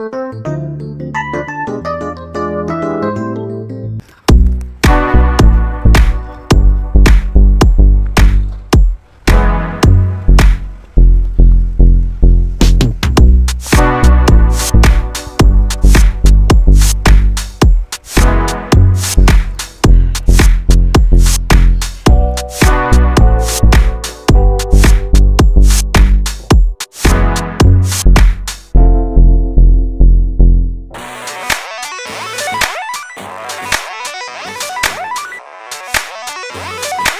Música Música